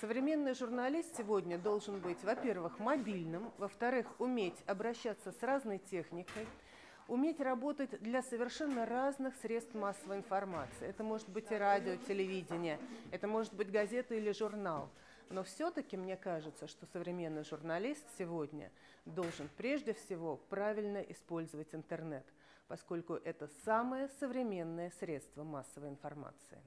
Современный журналист сегодня должен быть, во-первых, мобильным, во-вторых, уметь обращаться с разной техникой, уметь работать для совершенно разных средств массовой информации. Это может быть и радио, телевидение, это может быть газета или журнал. Но все-таки мне кажется, что современный журналист сегодня должен прежде всего правильно использовать интернет, поскольку это самое современное средство массовой информации.